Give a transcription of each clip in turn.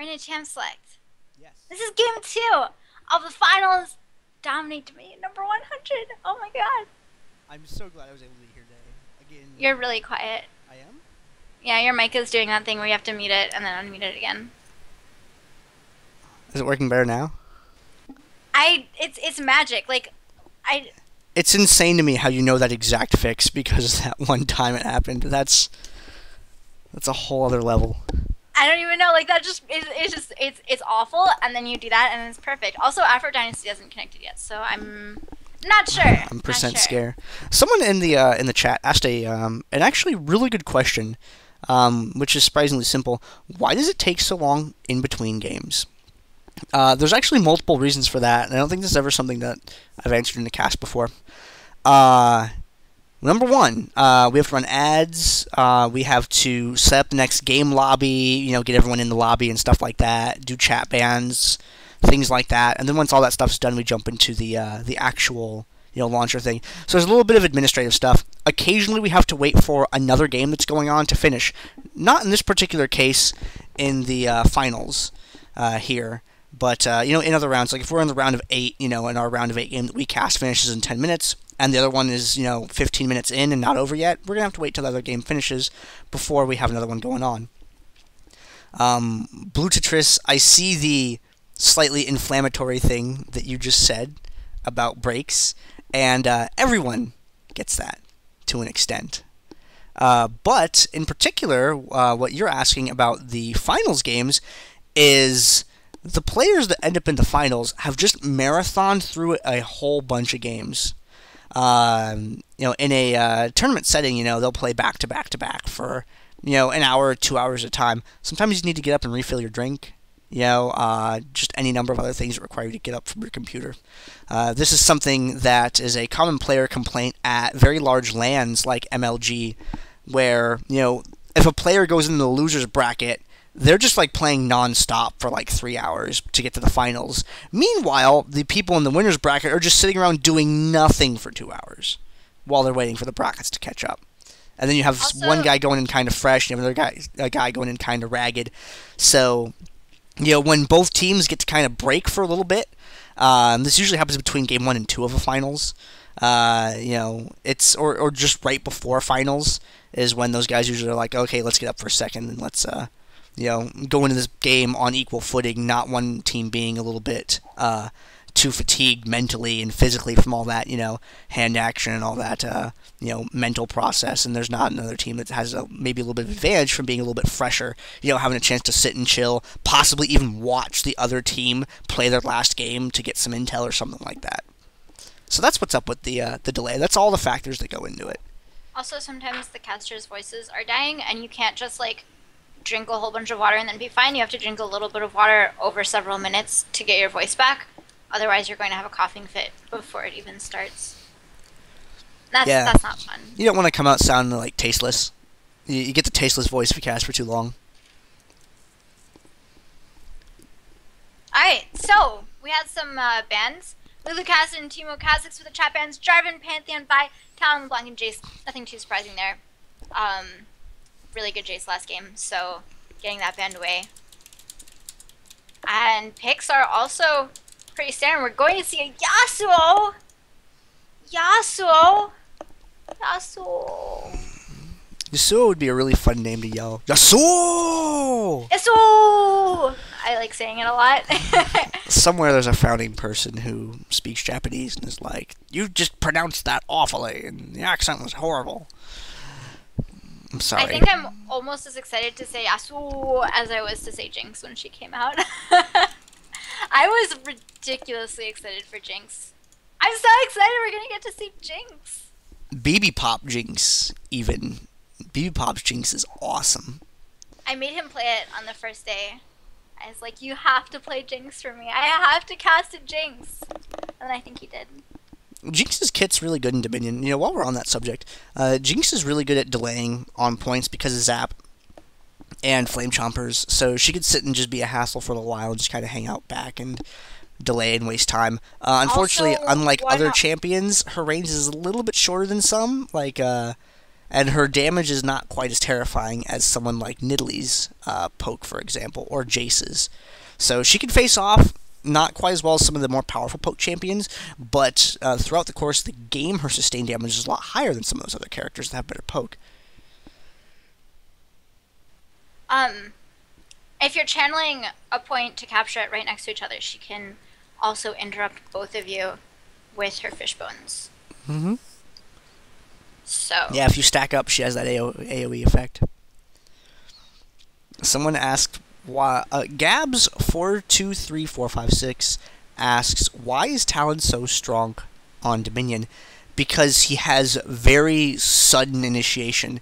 Arena Champ Select. Yes. This is game two of the finals. Dominate Dominion number 100. Oh my god. I'm so glad I was able to be here today. Again, You're really quiet. I am. Yeah, your mic is doing that thing where you have to mute it and then unmute it again. Is it working better now? I it's it's magic. Like I It's insane to me how you know that exact fix because that one time it happened. That's that's a whole other level. I don't even know. Like that just it's, it's just it's it's awful and then you do that and it's perfect. Also Afro Dynasty hasn't connected yet, so I'm not sure. I'm percent sure. scare. Someone in the uh, in the chat asked a um, an actually really good question, um, which is surprisingly simple. Why does it take so long in between games? Uh, there's actually multiple reasons for that, and I don't think this is ever something that I've answered in the cast before. Uh, number one, uh, we have to run ads. Uh, we have to set up the next game lobby. You know, get everyone in the lobby and stuff like that. Do chat bans, things like that. And then once all that stuff's done, we jump into the uh, the actual you know launcher thing. So there's a little bit of administrative stuff. Occasionally, we have to wait for another game that's going on to finish. Not in this particular case, in the uh, finals uh, here. But uh, you know, in other rounds, like if we're in the round of eight, you know, and our round of eight game that we cast finishes in ten minutes, and the other one is you know 15 minutes in and not over yet, we're gonna have to wait till the other game finishes before we have another one going on. Um, Blue Tetris, I see the slightly inflammatory thing that you just said about breaks, and uh, everyone gets that to an extent. Uh, but in particular, uh, what you're asking about the finals games is the players that end up in the finals have just marathoned through a whole bunch of games. Um, you know, in a uh, tournament setting, you know, they'll play back to back to back for you know an hour, two hours at a time. Sometimes you need to get up and refill your drink. You know, uh, just any number of other things that require you to get up from your computer. Uh, this is something that is a common player complaint at very large lands like MLG, where you know if a player goes into the losers bracket they're just like playing non-stop for like three hours to get to the finals. Meanwhile, the people in the winners bracket are just sitting around doing nothing for two hours while they're waiting for the brackets to catch up. And then you have Also- one guy going in kind of fresh, and you have another guy, a guy going in kind of ragged. So, you know, when both teams get to kind of break for a little bit, um, this usually happens between game one and two of the finals. Uh, you know, it's or or just right before finals is when those guys usually are like, okay, let's get up for a second and let's uh, you know, go into this game on equal footing, not one team being a little bit uh, too fatigued mentally and physically from all that, you know, hand action and all that, uh, you know, mental process. And there's not another team that has a, maybe a little bit of advantage from being a little bit fresher, you know, having a chance to sit and chill, possibly even watch the other team play their last game to get some intel or something like that. So that's what's up with the uh, the delay. That's all the factors that go into it. Also sometimes the casters' voices are dying and you can't just like drink a whole bunch of water and then be fine. You have to drink a little bit of water over several minutes to get your voice back. Otherwise you're going to have a coughing fit before it even starts. That's Yeah. that's not fun. You don't want to come out sounding like tasteless. You, you get the tasteless voice if you cast for too long. Alright, so we had some uh, bands. Lulu Kaz and Teemo Kha'Zix with the chat bands. Jarvan, Pantheon, Vi, Talon, Blanc, and Jayce. Nothing too surprising there. Um, really good Jayce last game, so getting that band away. And picks are also pretty standard. We're going to see a Yasuo! Yasuo! Yasuo! Yasuo would be a really fun name to yell. Yasuo! Yasuo! I like saying it a lot. Somewhere there's a founding person who speaks Japanese and is like, "You just pronounced that awfully, and the accent was horrible." I'm sorry. I think I'm almost as excited to say as I was to say Jinx when she came out. I was ridiculously excited for Jinx. I'm so excited we're gonna get to see Jinx. Bebepop Jinx, even Bebepop's Jinx is awesome. I made him play it on the first day. I was like, you have to play Jinx for me. I have to cast a Jinx. And I think he did. Jinx's kit's really good in Dominion. You know, while we're on that subject, uh, Jinx is really good at delaying on points because of Zap and Flame Chompers. So she could sit and just be a hassle for a little while and just kind of hang out back and delay and waste time. Uh, unfortunately, Also, unlike other not- champions, her range is a little bit shorter than some. Like, uh, and her damage is not quite as terrifying as someone like Nidalee's uh, poke, for example, or Jayce's. So she can face off not quite as well as some of the more powerful poke champions, but uh, throughout the course of the game, her sustained damage is a lot higher than some of those other characters that have better poke. Um, if you're channeling a point to capture it right next to each other, she can also interrupt both of you with her fish bones. Mm-hmm. So Yeah, if you stack up, she has that AO- AOE effect. Someone asked why. Uh, Gabs four two three four five six asks why is Talon so strong on Dominion? Because he has very sudden initiation.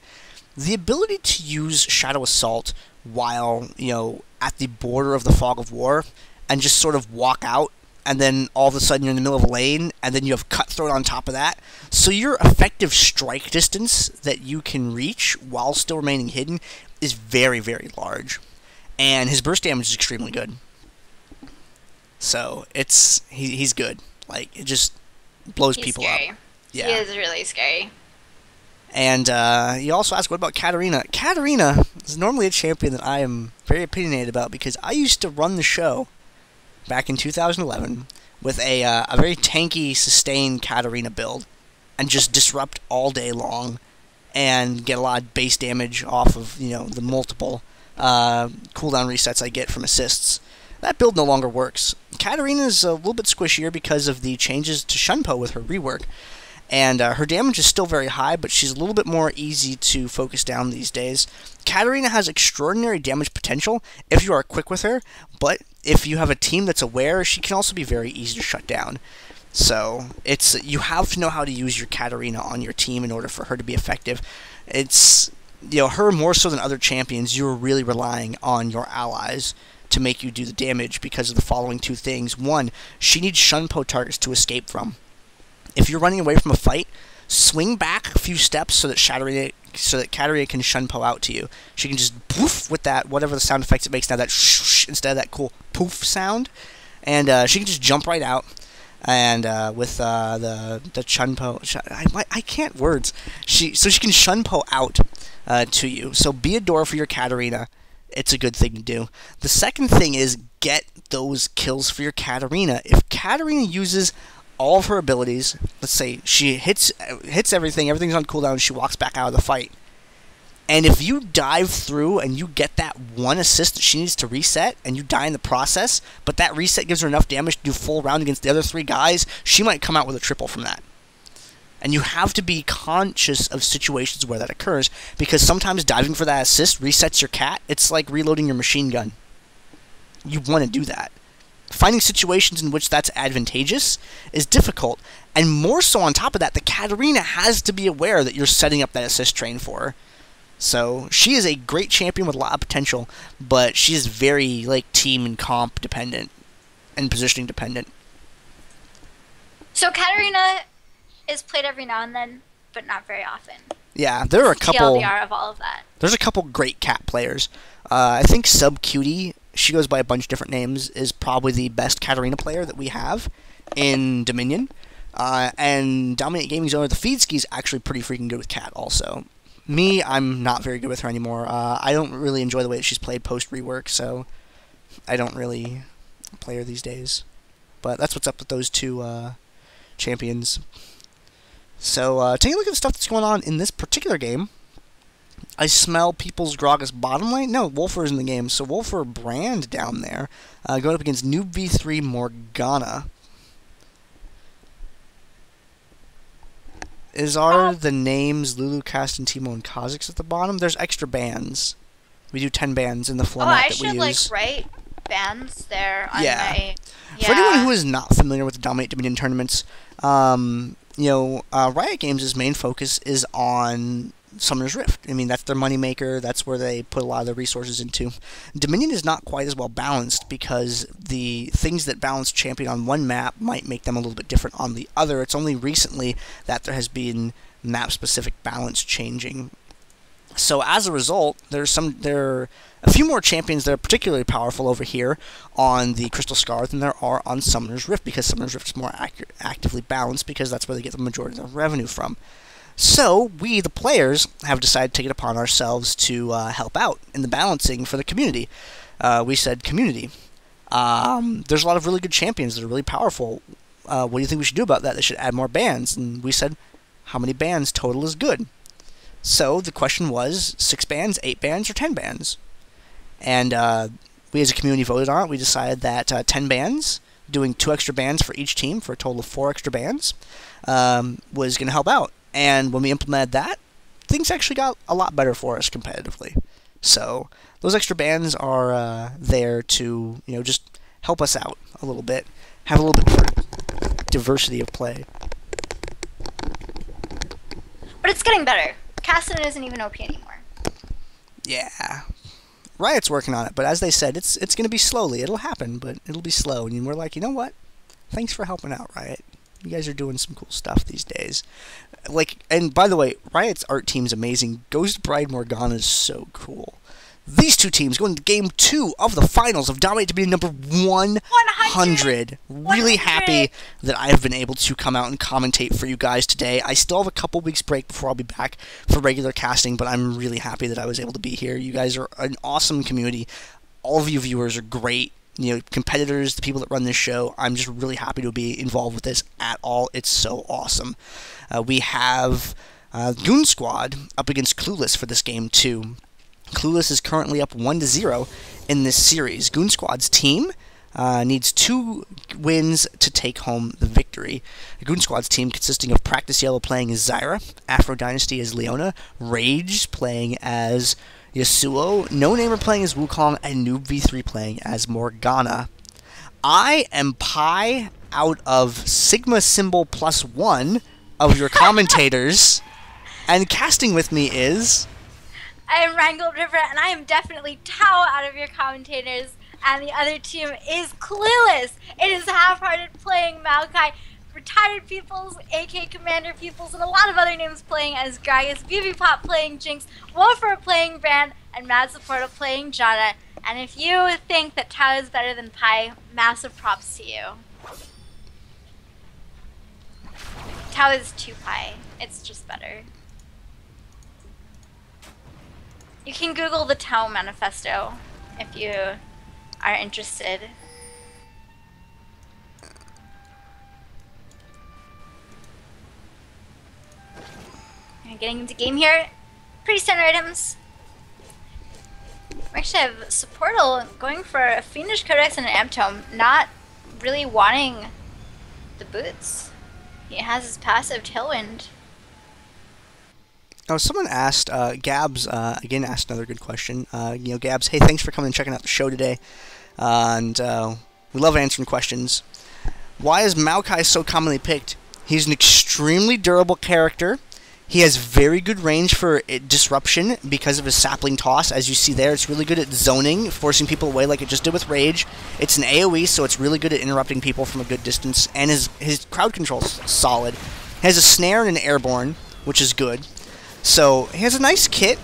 The ability to use Shadow Assault while you know at the border of the fog of war and just sort of walk out and then all of a sudden you're in the middle of a lane, and then you have cutthroat on top of that. So your effective strike distance that you can reach while still remaining hidden is very, very large, and his burst damage is extremely good. So it's he, he's good. Like it just blows he's people scary. up. He Yeah. is really scary. And uh, you also ask, what about Katarina? Katarina is normally a champion that I am very opinionated about because I used to run the show back in 2011 with a, uh, a very tanky, sustained Katarina build and just disrupt all day long and get a lot of base damage off of, you know, the multiple uh, cooldown resets I get from assists. That build no longer works. Katarina is a little bit squishier because of the changes to Shunpo with her rework and uh, her damage is still very high, but she's a little bit more easy to focus down these days. Katarina has extraordinary damage potential if you are quick with her, but if you have a team that's aware, she can also be very easy to shut down. So it's you have to know how to use your Katarina on your team in order for her to be effective. It's you know her more so than other champions. You're really relying on your allies to make you do the damage because of the following two things. One, she needs Shunpo targets to escape from if you're running away from a fight, swing back a few steps so that Shattering so that Katarina can shunpo out to you. She can just poof with that whatever the sound effects it makes now that shh instead of that cool poof sound, and uh, she can just jump right out. And uh, with uh, the the chunpo, sh- I, I I can't words. She so she can shunpo out uh, to you. So be a door for your Katarina. It's a good thing to do. The second thing is get those kills for your Katarina. If Katarina uses all of her abilities. Let's say she hits hits everything, everything's on cooldown, she walks back out of the fight. And if you dive through and you get that one assist that she needs to reset, and you die in the process, but that reset gives her enough damage to do full round against the other three guys, she might come out with a triple from that. And you have to be conscious of situations where that occurs, because sometimes diving for that assist resets your cat. It's like reloading your machine gun. You want to do that finding situations in which that's advantageous is difficult. And more so on top of that, the Katarina has to be aware that you're setting up that assist train for her. So she is a great champion with a lot of potential, but she is very like team and comp dependent and positioning dependent. So Katarina is played every now and then, but not very often. Yeah, there are a couple. TLDR of all of that. There's a couple great cat players. Uh, I think Sub Cutie, she goes by a bunch of different names, is probably the best Katarina player that we have in Dominion. Uh, and Dominate Gaming's owner, the Feedski, is actually pretty freaking good with Cat also. Me, I'm not very good with her anymore. Uh, I don't really enjoy the way that she's played post rework, so I don't really play her these days. But that's what's up with those two uh, champions. So, uh, taking a look at the stuff that's going on in this particular game, I smell People's Gragas bottom lane. No, Wolfer is in the game, so Wolfer Brand down there, uh, going up against NewbV3 Morgana. Is are the names Lulu Cast and Teemo and Kha'Zix at the bottom? There's extra bands. We do ten bands in the Oh, format I that we should like use. write bands there on Yeah. my. Yeah. For anyone who is not familiar with the Dominate Dominion tournaments, um, you know, uh, Riot Games' main focus is on Summoner's Rift. I mean, that's their moneymaker. That's where they put a lot of their resources into. Dominion is not quite as well balanced because the things that balance Champion on one map might make them a little bit different on the other. It's only recently that there has been map-specific balance changing. So as a result, there's some there a few more champions that are particularly powerful over here on the Crystal Scar than there are on Summoner's Rift because Summoner's Rift is more accu- actively balanced because that's where they get the majority of their revenue from. So we, the players, have decided to take it upon ourselves to uh, help out in the balancing for the community. Uh, we said community. Um, there's a lot of really good champions that are really powerful. Uh, what do you think we should do about that? They should add more bands. And we said, how many bands total is good? So the question was six bands, eight bands, or ten bands? And uh, we as a community voted on it. We decided that uh, 10 bands, doing two extra bands for each team for a total of four extra bands, um, was going to help out. And when we implemented that, things actually got a lot better for us competitively. So those extra bands are uh, there to you know just help us out a little bit, have a little bit more diversity of play. But it's getting better. Kassadin isn't even OP anymore. Yeah, Riot's working on it, but as they said, it's it's going to be slowly. It'll happen, but it'll be slow. And we're like, you know what? Thanks for helping out, Riot. You guys are doing some cool stuff these days. Like, and by the way, Riot's art team's amazing. Ghost Bride Morgana is so cool. These two teams going to game two of the finals of Dominate to be number 100. 100. Really 100. happy that I've been able to come out and commentate for you guys today. I still have a couple weeks break before I'll be back for regular casting, but I'm really happy that I was able to be here. You guys are an awesome community. All of you viewers are great you know, competitors, the people that run this show. I'm just really happy to be involved with this at all. It's so awesome. Uh, we have uh, Goon Squad up against Clueless for this game too. Clueless is currently up 1 to 0 in this series. Goon Squad's team uh, needs two wins to take home the victory. The Goon Squad's team consisting of Practice Yellow playing as Zyra, Afro Dynasty as Leona, Rage playing as Yasuo, No Namer playing as Wukong, and NewbV3 playing as Morgana. I am Pi out of Sigma Symbol plus one of your commentators, and casting with me is. I am Rheingold River, and I am definitely Tau out of your commentators, and the other team is clueless. It is half-hearted playing Maokai, retired peoples, AK Commander peoples, and a lot of other names playing as Gragas, BB Pop playing Jinx, Wolfer playing Brand, and Mad Suppordle playing Janna. And if you think that Tau is better than Pi, massive props to you. Tau is 2 Pi. It's just better. You can Google the Tau Manifesto if you are interested. Getting into game here. Pretty standard items. We actually have Suppordle going for a Fiendish Codex and an Amptome, not really wanting the boots. He has his passive Tailwind. Oh, someone asked, uh, Gabs, uh, again asked another good question. Uh, you know, Gabs, hey, thanks for coming and checking out the show today. and uh, we love answering questions. Why is Maokai so commonly picked? He's an extremely durable character. He has very good range for disruption because of his sapling toss. As you see there, it's really good at zoning, forcing people away like it just did with Rage. It's an AoE, so it's really good at interrupting people from a good distance. And his, his crowd control is solid. He has a snare and an airborne, which is good. So he has a nice kit.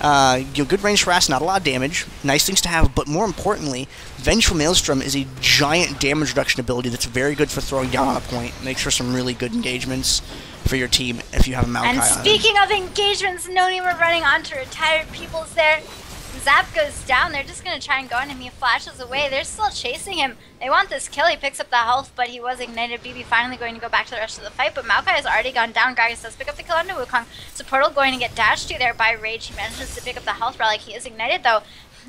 Uh, you know, good range harass, not a lot of damage. Nice things to have, but more importantly, Vengeful Maelstrom is a giant damage reduction ability that's very good for throwing down on a point. Makes for some really good engagements for your team if you have a Maokai And speaking of engagements, no need we're running onto retired peoples there. Zap goes down. They're just going to try and go on him. He flashes away. They're still chasing him. They want this kill. He picks up the health, but he was ignited. BB finally going to go back to the rest of the fight, but Maokai has already gone down. Gragas does pick up the kill onto Wukong. portal going to get dashed to there by Rage. He manages to pick up the health relic. He is ignited, though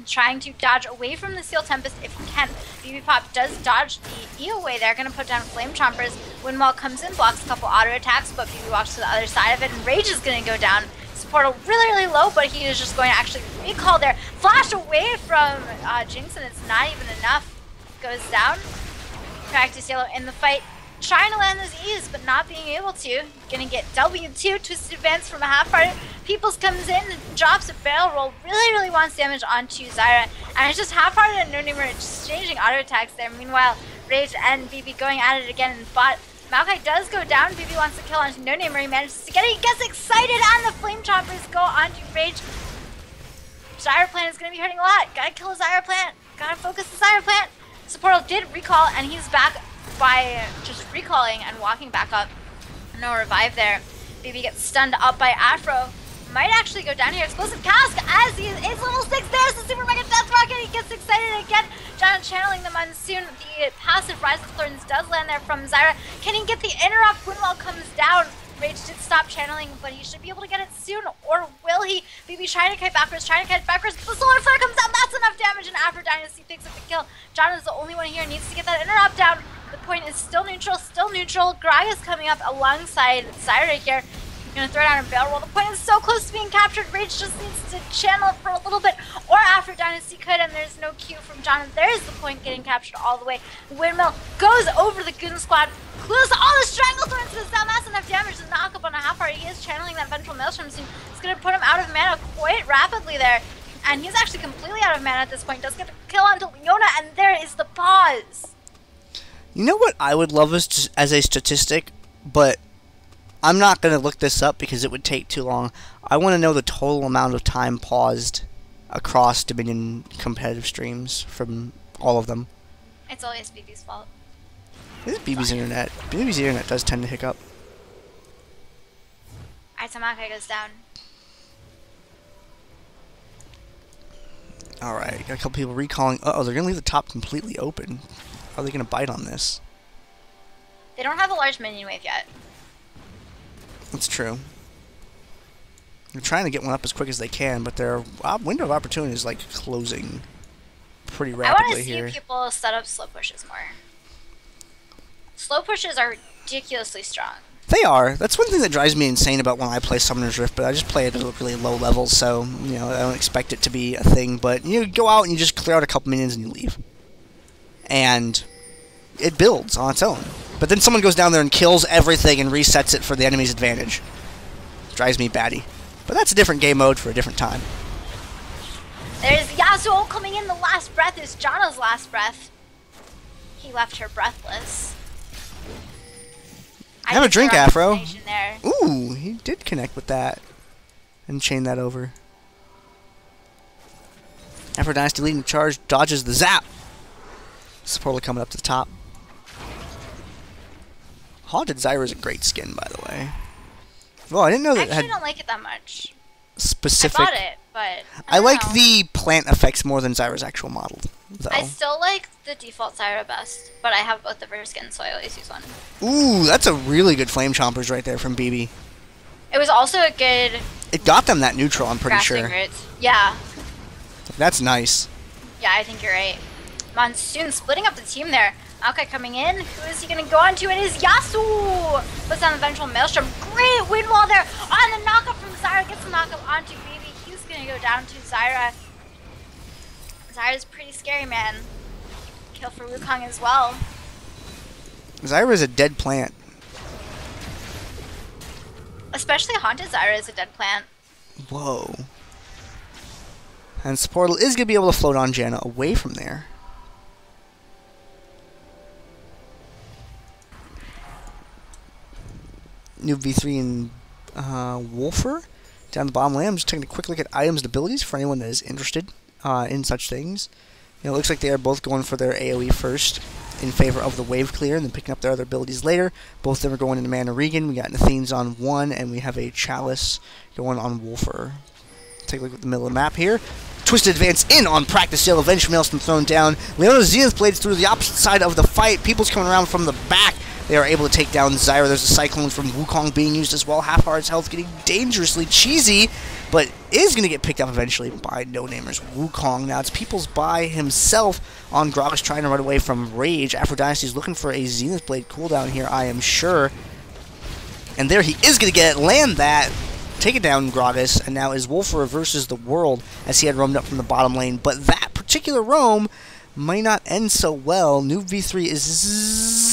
trying to dodge away from the Steel Tempest if he can. BB Pop does dodge the E away there, gonna put down Flame Chompers. Windwall comes in, blocks a couple auto attacks, but BB walks to the other side of it, and Rage is gonna go down portal really, really low, but he is just going to actually recall there. Flash away from uh, Jinx, and it's not even enough. Goes down. Practice Yellow in the fight. Trying to land those E's, but not being able to. Gonna get W2, Twisted Advance from a half-hearted. Peoples comes in, drops a barrel roll, really, really wants damage onto Zyra. And it's just half-hearted and No Namer exchanging auto attacks there. Meanwhile, Rage and BB going at it again in bot. Maokai does go down. BB wants to kill onto No Namer. He manages to get it. He gets excited, and the Flame Chompers go onto Rage. Zyra Plant is going to be hurting a lot. Gotta kill Zyra Plant. Gotta focus the Zyra Plant. Suppordle did recall, and he's back by just recalling and walking back up. No revive there. Bibi gets stunned up by Afro. Might actually go down here. Explosive Cask as he is level 6. There's the Super Mega Death Rocket. He gets excited again. John channeling the Monsoon. The passive Rise of Thorns does land there from Zyra. Can he get the interrupt? Windwall comes down. Rage did stop channeling, but he should be able to get it soon. Or will he? Bibi trying to kite backwards, trying to kite backwards. The Solar Flare comes down. That's enough damage, and Afro Dynasty picks up the kill. John is the only one here. Needs to get that interrupt down. The point is still neutral, still neutral. Greg is coming up alongside Zyra here. Gonna throw down a barrel roll. The point is so close to being captured. Rage just needs to channel it for a little bit, or Afro Dynasty could, and there's no cue from John. There's the point getting captured all the way. Windmill goes over the Goon Squad. Clues all the Strangle Thorns with down. That's enough damage to knock up on a half heart. He is channeling that Vengeful Maelstrom soon. It's gonna put him out of mana quite rapidly there. And he's actually completely out of mana at this point. Does get the kill onto Leona, and there is the pause. You know what I would love as, as a statistic, but I'm not going to look this up because it would take too long. I want to know the total amount of time paused across Dominion competitive streams from all of them. It's always BB's fault. This is BB's internet. BB's internet does tend to hiccup. Alright, so Tamaka goes down. Alright, got a couple people recalling. Uh oh, they're going to leave the top completely open. How are they going to bite on this? They don't have a large minion wave yet. That's true. They're trying to get one up as quick as they can, but their window of opportunity is like closing pretty rapidly I want to see people set up slow pushes more. Slow pushes are ridiculously strong. They are. That's one thing that drives me insane about when I play Summoner's Rift, but I just play it at a really low level, so, you know, I don't expect it to be a thing, but you go out and you just clear out a couple minions and you leave. And it builds on its own. But then someone goes down there and kills everything and resets it for the enemy's advantage. drives me batty. But that's a different game mode for a different time. There's Yasuo coming in. The last breath is Janna's last breath. He left her breathless. I Have a drink, Afro. There. Ooh, he did connect with that. And chain that over. Afro Dynasty leading the charge, dodges the zap. Suppordle coming up to the top. Haunted Zyra is a great skin, by the way. Well, I didn't know I that it actually don't like it that much. specific. I bought it, but I, I like know. the plant effects more than Zyra's actual model, though. I still like the default Zyra best, but I have both of her skins, so I always use one. Ooh, that's a really good Flame Chompers right there from BB. It was also a good It got them that neutral, I'm pretty sure. roots. Yeah, That's nice. yeah, I think you're right. Monsoon splitting up the team there. Maokai coming in. Who is he going to go on to? It is Yasu! Puts down the Vengeful Maelstrom. Great wind wall there. On the knockup from Zyra. Gets the knockup onto Baby. He's going to go down to Zyra. Zyra's pretty scary, man. Kill for Wukong as well. Zyra is a dead plant. Especially Haunted Zyra is a dead plant. Whoa. And Suppordle is going to be able to float on Janna away from there. NewbV3 and uh, Wolfer down the bottom lane. I'm just taking a quick look at items and abilities for anyone that is interested uh, in such things. You know, it looks like they are both going for their AoE first in favor of the wave clear and then picking up their other abilities later. Both of them are going into Mana Regen. We got Nathane's on one, and we have a Chalice going on Wolfer. Take a look at the middle of the map here. Twisted advance in on practice sale. Avenged Maelstrom thrown down. Leona's Zenith blades through the opposite side of the fight. People's coming around from the back. They are able to take down Zyra. There's a Cyclone from Wukong being used as well. Half Heart's health getting dangerously cheesy, but is going to get picked up eventually by No Namers Wukong. Now it's People's by himself on Gragas trying to run away from Rage. Aphrodite is looking for a Zenith Blade cooldown here, I am sure. And there he is going to get it. Land that. Take it down, Gragas. And now is Wolfer versus the world as he had roamed up from the bottom lane. But that particular roam might not end so well. NewbV3 is.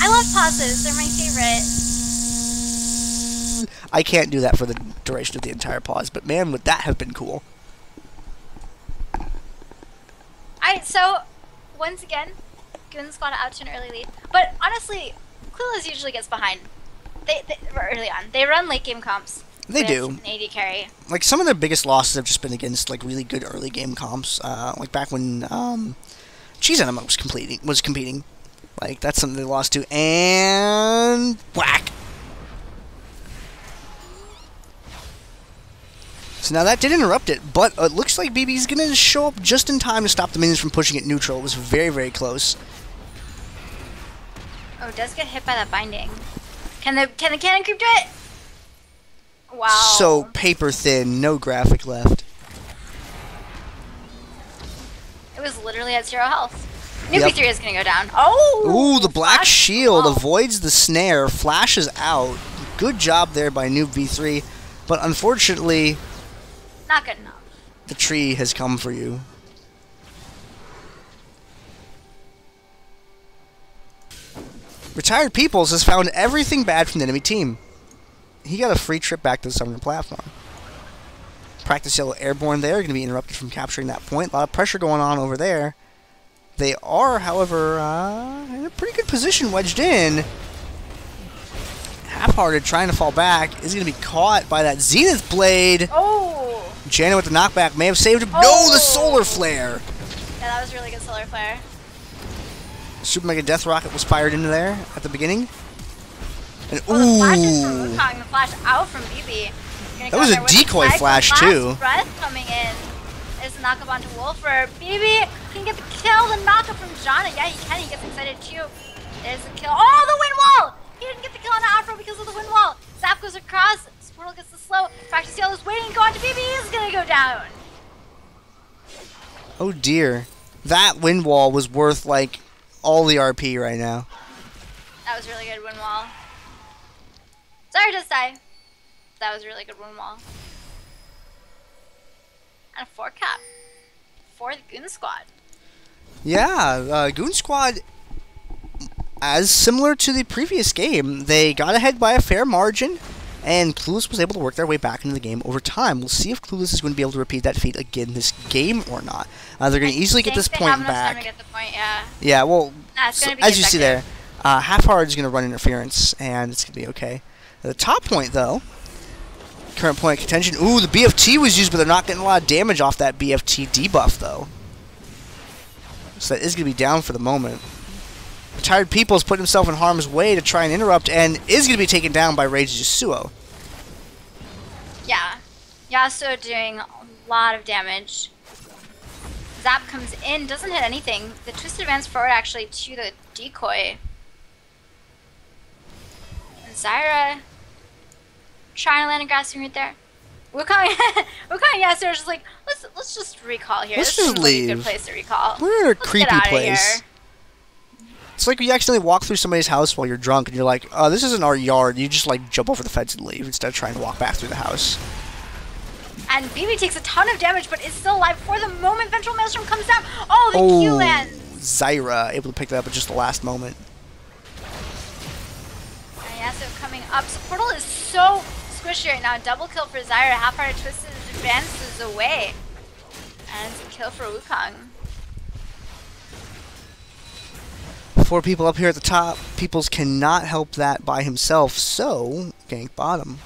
I love pauses. They're my favorite. I can't do that for the duration of the entire pause, but man, would that have been cool. Alright, so once again, Goon Squad out to an early lead. But honestly, Clueless usually gets behind. They, they early on. They run late game comps. They do. An AD carry. Like some of their biggest losses have just been against like really good early game comps. Uh, like back when um, Cheese Enema was completing was competing. Like, that's something they lost to. And... Whack! So now that did interrupt it, but it looks like BB's going to show up just in time to stop the minions from pushing it neutral. It was very, very close. Oh, does get hit by that binding. Can the can the cannon creep do it? Wow. So paper thin, no graphic left. It was literally at zero health. Newbie Yep. 3 is gonna go down. Oh! Ooh, the black Flash shield ball. avoids the snare, flashes out. Good job there by NewbV3, but unfortunately, Not good enough. the tree has come for you. Retired Peoples has found everything bad from the enemy team. He got a free trip back to the summoner platform. Practice yellow airborne there, going to be interrupted from capturing that point. A lot of pressure going on over there. They are, however, uh, in a pretty good position wedged in. Half-hearted trying to fall back is going to be caught by that Zenith Blade. Oh! Janet with the knockback may have saved him. No, Oh. the solar flare. Yeah, that was really good solar flare. Super Mega Death Rocket was fired into there at the beginning. And Oh, the flash is from ooh, Wukong, the flash out from BB. That was a there with the decoy flash, too. breath coming in is the knock up onto Wolfer. BB can get the kill, the knock up from Janna. Yeah, he can. He gets excited too. There's the kill. Oh, the wind wall! He didn't get the kill on Afro because of the wind wall. Zap goes across. Suppordle gets the slow. Practice Yellow is waiting to go on to BB. He's gonna go down. oh dear, that wind wall was worth like all the RP right now. That was really good wind wall. Sorry to say. That was really good wind wall. And a four cap. For the Goon Squad. Yeah, uh, Goon Squad, as similar to the previous game, they got ahead by a fair margin, and Clueless was able to work their way back into the game over time. We'll see if Clueless is going to be able to repeat that feat again this game or not. Uh, they're going to easily get this point have enough Time back. to get the point, yeah. Yeah, well, Nah, so- as you see there, uh, Half Hard is going to run interference, and it's going to be okay. At the top point, though, current point of contention. Ooh, the BFT was used, but they're not getting a lot of damage off that BFT debuff, though. So that is going to be down for the moment. Retired People's putting himself in harm's way to try and interrupt, and is going to be taken down by Rage Yasuo. Yeah. Yasuo doing a lot of damage. Zap comes in, doesn't hit anything. The twisted advance forward actually to the decoy. And Zyra trying to land a Grasping Root there. Wukong, Wukong Yasuo is just like, let's let's just recall here. Let's this just seems like a leave. good place to recall. We're in a Let's creepy place. It's like you accidentally walk through somebody's house while you're drunk, and you're like, "Oh, this isn't our yard." You just like jump over the fence and leave instead of trying to walk back through the house. And BB takes a ton of damage, but is still alive for the moment Vengeful Maelstrom comes down. Oh, the oh, Q lands. Zyra able to pick that up at just the last moment. And Yasuo coming up. Suppordle is so squishy right now. Double kill for Zyra. Half heart twisted advances away. And it's a kill for Wukong. Four people up here at the top. Peoples cannot help that by himself, so gank bottom.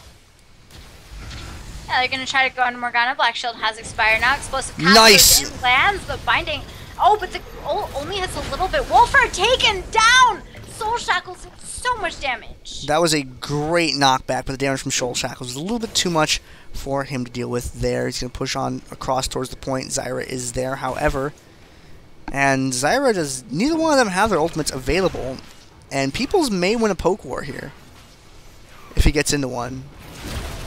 Yeah, they're gonna try to go into Morgana. Black Shield has expired now. Explosive Nice. in, lands the binding. Oh, but the oh, only hits a little bit. Wolfer taken down. Soul Shackles so much damage. That was a great knockback, but the damage from Soul Shackles was a little bit too much for him to deal with there. He's going to push on across towards the point. Zyra is there, however. And Zyra does. Neither one of them have their ultimates available. And Peoples may win a poke war here. If he gets into one.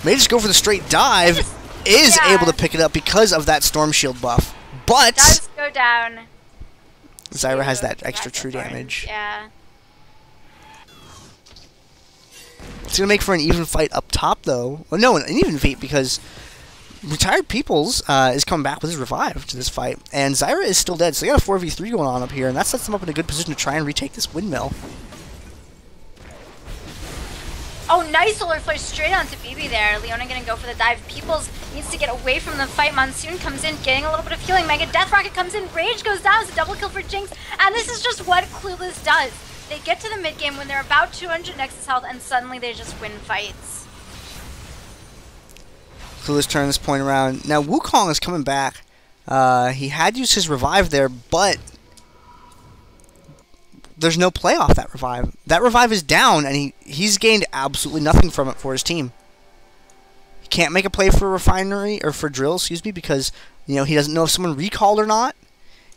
May just go for the straight dive. Is Yeah. able to pick it up because of that Storm Shield buff. But Does go down. Zyra has that extra true damage. Yeah. It's going to make for an even fight up top, though. Well, no, an even fight because Retired Peoples uh, is coming back with his revive to this fight. And Zyra is still dead, so they got a 4v3 going on up here, and that sets them up in a good position to try and retake this windmill. Oh, nice solar flare straight onto BB there. Leona gonna go for the dive. Peoples needs to get away from the fight. Monsoon comes in, getting a little bit of healing. Mega Death Rocket comes in. Rage goes down. It's a double kill for Jinx. And this is just what Clueless does. They get to the mid game when they're about 200 Nexus health, and suddenly they just win fights. Clueless turn this point around. Now, Wukong is coming back. Uh, he had used his revive there, but there's no play off that revive. That revive is down, and he he's gained absolutely nothing from it for his team. He can't make a play for refinery or for drill, excuse me, because you know he doesn't know if someone recalled or not.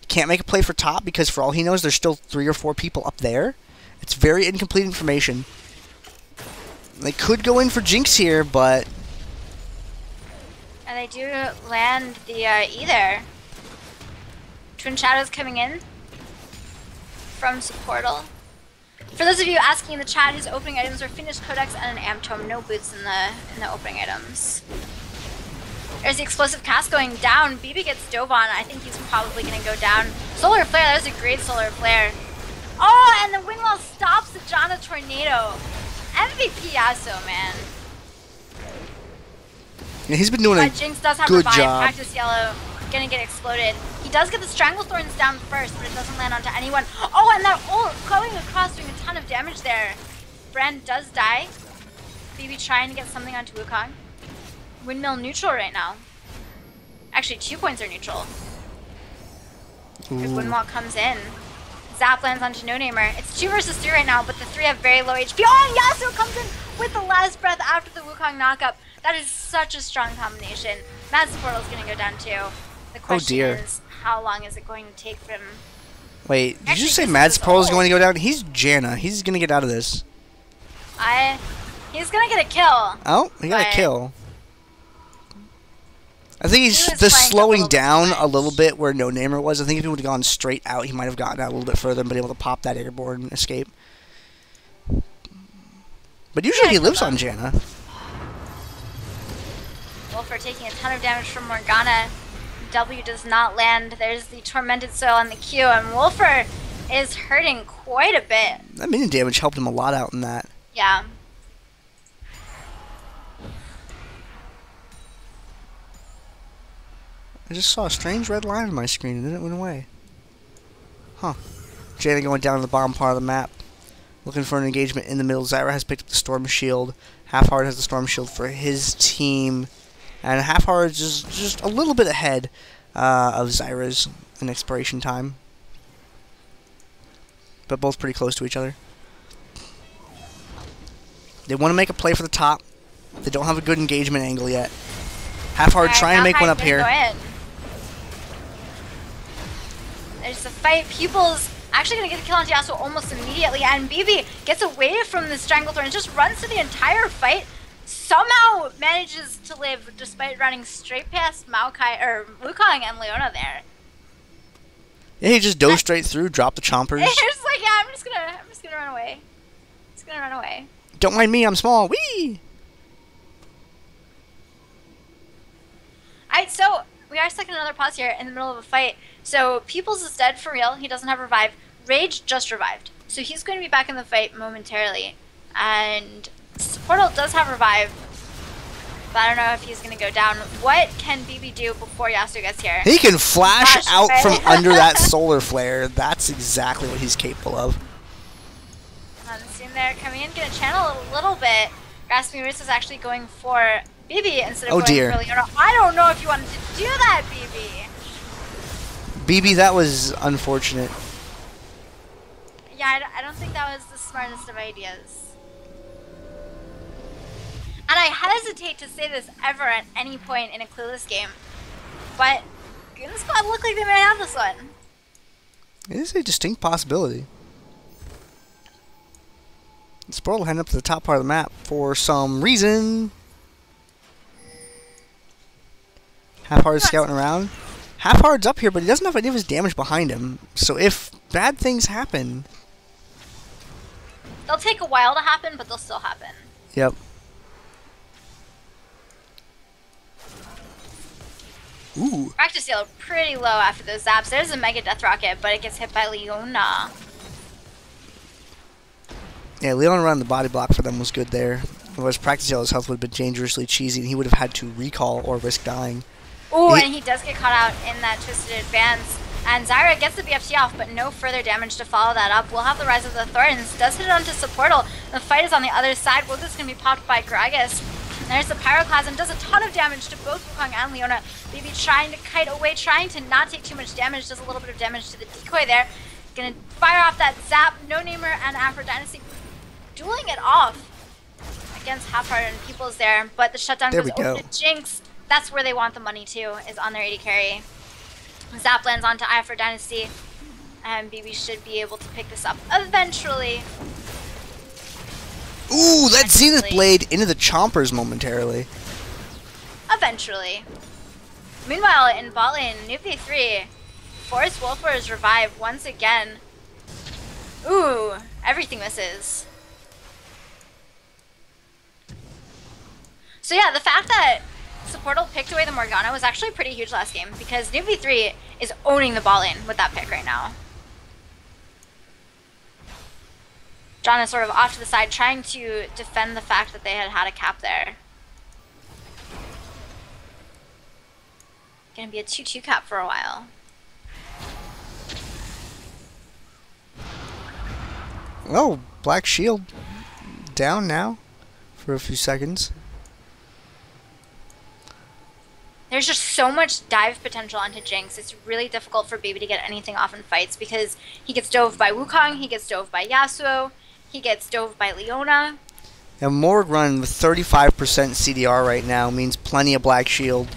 Can't make a play for top because for all he knows, there's still three or four people up there. It's very incomplete information. They could go in for Jinx here, but And they do land the uh, E there. Twin Shadows coming in from Suppordle. For those of you asking in the chat, his opening items are Fiendish Codex and an amp tome. No boots in the in the opening items. There's the Explosive Cask going down. BB gets dove on. I think he's probably gonna go down. Solar flare. That was a great solar flare. Oh, and the windwall stops the Janna tornado. MVP Yasuo, man. yeah, he's been doing a But Jinx does have good revive. job. Practice yellow. Gonna get exploded. He does get the Stranglethorns down first, but it doesn't land onto anyone. Oh, and that ult going across doing a ton of damage there. Brand does die. BB trying to get something onto Wukong. Windmill neutral right now. Actually, two points are neutral. Ooh. Windmill comes in. Zap lands onto No Namer. It's two versus three right now, but the three have very low HP. Oh, and Yasuo comes in with the last breath after the Wukong knockup. That is such a strong combination. Mad's is gonna go down too. The oh, question oh dear. is, how long is it going to take for him? Wait, did you Actually, just say Mads Pearl is going to go down? He's Janna. He's going to get out of this. I, he's gonna get a kill. Oh, he got a kill. I think he's He was the flanked a slowing down much. a little bit where No Namer was. I think if he would have gone straight out, he might have gotten out a little bit further and been able to pop that airborne and escape. But usually Yeah, he lives on. Janna. Wolfer taking a ton of damage from Morgana. W does not land. There's the Tormented Soil on the Q, and Wolfer is hurting quite a bit. That minion damage helped him a lot out in that. Yeah. I just saw a strange red line on my screen and then it went away. Huh. Janna going down to the bottom part of the map. Looking for an engagement in the middle. Zyra has picked up the Storm Shield. Half Heart has the Storm Shield for his team. And Half Heart is just, just a little bit ahead uh, of Zyra's in expiration time. But both pretty close to each other. They want to make a play for the top. They don't have a good engagement angle yet. Half Heart trying to make one up here. There's a fight. Peoples actually gonna get a kill on Yasuo almost immediately, and BB gets away from the Stranglethorn and just runs through the entire fight. Somehow manages to live despite running straight past Maokai or Wukong and Leona there. Yeah, he just dove straight through, dropped the chompers. It's like, yeah, I'm just gonna, I'm just gonna run away. Just gonna run away. Don't mind me, I'm small. Wee! Alright, so we are stuck in another pause here in the middle of a fight. So Peoples is dead for real. He doesn't have revive. Rage just revived. So he's going to be back in the fight momentarily. And Portal does have revive. But I don't know if he's going to go down. What can BB do before Yasuo gets here? He can flash Flash out from under that solar flare. That's exactly what he's capable of. Um, On the scene there, coming in, gonna channel a little bit. Grasping Wrist is actually going for BB instead of Oh, going dear. I don't know if you wanted to do that, BB. BB, that was unfortunate. Yeah, I, d- I don't think that was the smartest of ideas. And I hesitate to say this ever at any point in a clueless game, but Goon Squad look like they might have this one. It is a distinct possibility. Suppordle heading up to the top part of the map for some reason. Half Hard's scouting around. Half Hard's up here, but he doesn't have any of his damage behind him. So if bad things happen, They'll take a while to happen, but they'll still happen. yep. Ooh. Practice Seal pretty low after those zaps. There's a Mega Death Rocket, but it gets hit by Leona. Yeah, Leona around the body block for them was good there. Otherwise, Practice Yellow's health would have been dangerously cheesy, and he would have had to recall or risk dying. Ooh, He- and he does get caught out in that Twisted Advance. And Zyra gets the BFT off, but no further damage to follow that up. We'll have the Rise of the Thorns. Does hit it onto Suppordle. The fight is on the other side. Woga's going to be popped by Gragas. There's the Pyroclasm. Does a ton of damage to both Wukong and Leona. BB trying to kite away, trying to not take too much damage. Does a little bit of damage to the decoy there. gonna fire off that zap. No Namer and Afro Dynasty dueling it off against Half-Hearted and People's there, but the shutdown There goes over go. to Jinx. That's where they want the money too, is on their AD carry. Zap lands onto Afro Dynasty, and BB should be able to pick this up eventually. Ooh, that Zenith Blade into the chompers momentarily. Eventually. Meanwhile, in bot lane, NewbV3, Forest Wolfers revive once again. Ooh, everything misses. So yeah, the fact that Suppordle picked away the Morgana was actually pretty huge last game because NewbV3 is owning the ball in with that pick right now. John is sort of off to the side trying to defend the fact that they had had a cap there. Gonna be a 2-2 cap for a while. Oh, Black Shield down now for a few seconds. There's just so much dive potential onto Jinx. It's really difficult for Baby to get anything off in fights because he gets dove by Wukong, he gets dove by Yasuo, he gets dove by Leona. And Morg run with 35% CDR right now means plenty of Black Shield.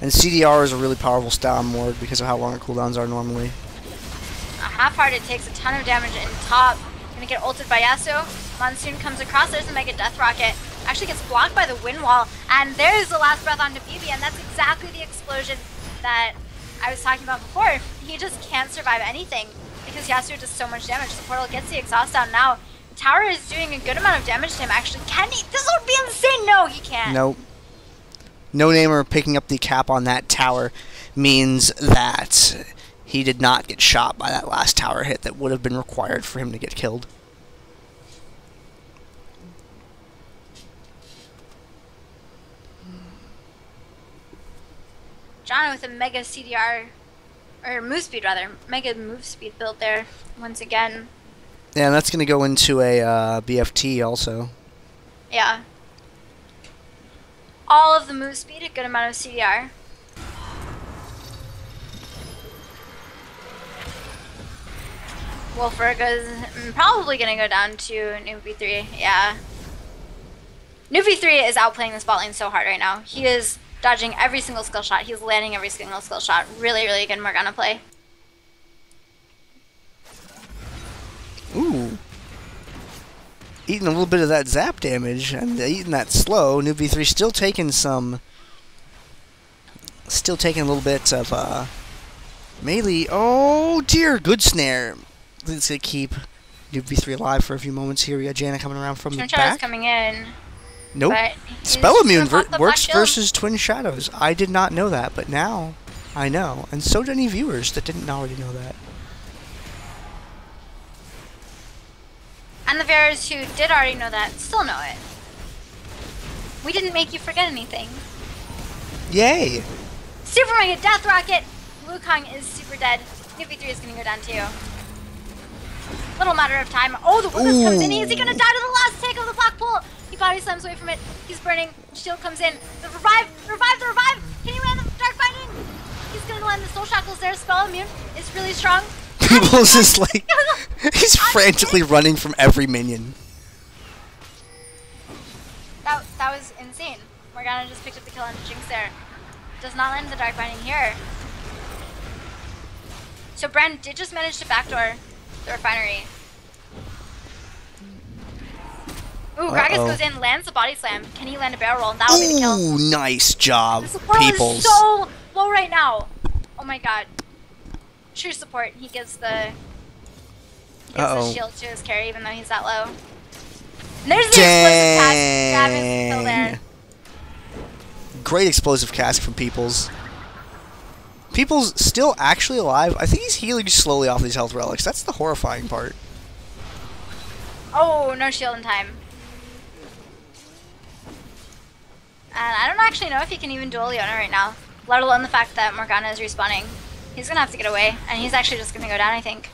And CDR is a really powerful style on Morg because of how long her cooldowns are normally. A half-hearted takes a ton of damage in top. Gonna get ulted by Yasuo. Monsoon comes across. There's a Mega Death Rocket. Actually gets blocked by the Windwall. And there's the last breath onto BB. And that's exactly the explosion that I was talking about before. He just can't survive anything because Yasuo does so much damage. The Suppordle gets the exhaust down now. Tower is doing a good amount of damage to him actually. Can he? This would be insane. No, he can't. Nope. No namer picking up the cap on that tower means that he did not get shot by that last tower hit that would have been required for him to get killed. John with a mega CDR, or move speed rather, mega move speed build there once again. Yeah, and that's going to go into a uh, BFT also. Yeah. All of the move speed, a good amount of CDR. Mm, probably going to go down to NewbV3. Yeah. NewbV3 is outplaying this bot lane so hard right now. He is dodging every single skill shot. He's landing every single skill shot. Really, really good Morgana play. Ooh. Eating a little bit of that zap damage and eating that slow. NewbV3 still taking some. Still taking a little bit of uh, melee. Oh dear, good snare. Let's keep NewbV3 alive for a few moments here. We got Janna coming around from the back. coming in. Nope. Spell immune ver- works versus Twin Shadows. I did not know that, but now I know. And so do any viewers that didn't already know that. And the viewers who did already know that still know it. We didn't make you forget anything. Yay! Super Mega Death Rocket! Wukong is super dead. NewbV3 is gonna go down too. Little matter of time. Oh, the Witness comes in. Is he gonna die to the last take of the Black Pool? He body slams away from it. He's burning. Shield comes in. The revive! Revive the revive! Can he land the Dark Binding? He's gonna land the Soul Shackles there. Spell Immune is really strong. People's just like he's frantically running from every minion. That, that was insane. Morgana just picked up the kill on Jinx there. Does not land the Dark Binding here. So Bren did just manage to backdoor the refinery. Ooh, Gragas Uh-oh. goes in, lands the body slam. Can he land a barrel roll? That'll be the kill. Ooh, nice job, The support Peoples. is so low right now. Oh my god. True support. He gives the gives Uh-oh. the shield to his carry even though he's that low. And there's the Explosive Cask. Travis still there. Great Explosive Cask from Peoples. Peoples still actually alive. I think he's healing slowly off these health relics. That's the horrifying part. Oh, no shield in time. And I don't actually know if he can even duel Leona right now, let alone the fact that Morgana is respawning. He's gonna have to get away, and he's actually just gonna go down, I think.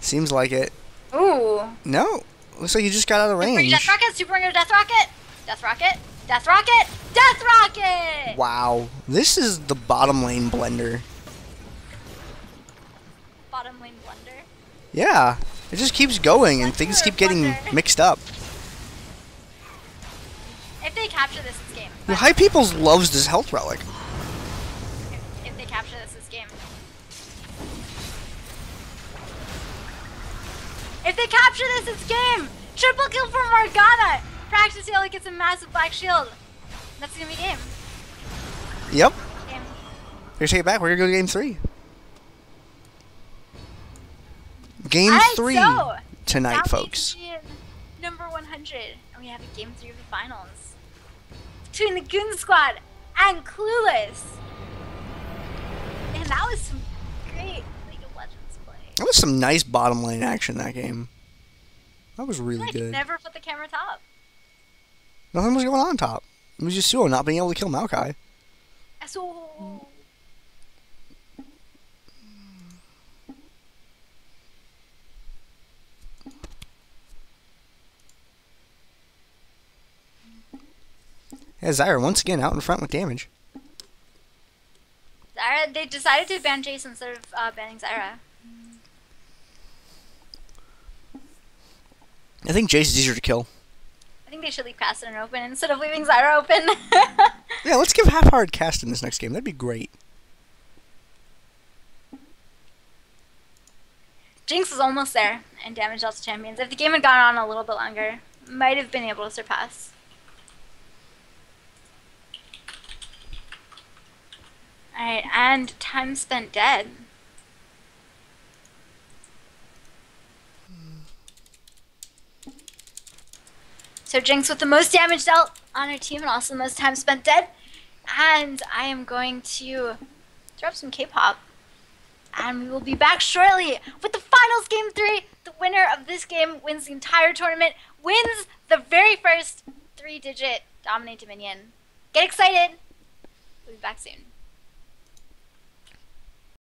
Seems like it. Ooh. No. Looks like he just got out of range. Death Rocket, Super Ringo Death Rocket! Death Rocket! Death Rocket! Death Rocket! Wow. This is the bottom lane blender. Bottom lane blunder. Yeah, it just keeps going and things keep getting wonder. mixed up. If they capture this, it's game. Well, High Peoples loves this health relic. if, if they capture this, it's game. If they capture this, it's game. Triple kill for Morgana. Practice Yellow gets a massive black shield. That's gonna be game. Yep. Game. Here, take it back. We're gonna go to game three. Game Alright, three so, tonight, we folks. Number 100, and we have a game three of the finals between the Goon Squad and Clueless. And that was some great League of Legends play. That was some nice bottom lane action that game. That was really like good. never put the camera top. Nothing was going on top. It was just Suo not being able to kill Maokai. Yeah, Zyra once again out in front with damage. Zyra, they decided to ban Jayce instead of uh, banning Zyra. I think Jayce is easier to kill. I think they should leave Kassadin open instead of leaving Zyra open. Yeah, let's give half hard cast in this next game. That'd be great. Jinx is almost there and damage all champions. If the game had gone on a little bit longer, might have been able to surpass. Alright, and time spent dead. So Jinx with the most damage dealt on her team and also the most time spent dead. And I am going to up some K-pop. And we will be back shortly with the finals game three. The winner of this game wins the entire tournament, wins the very first three digit Dominate Dominion. Get excited! We'll be back soon.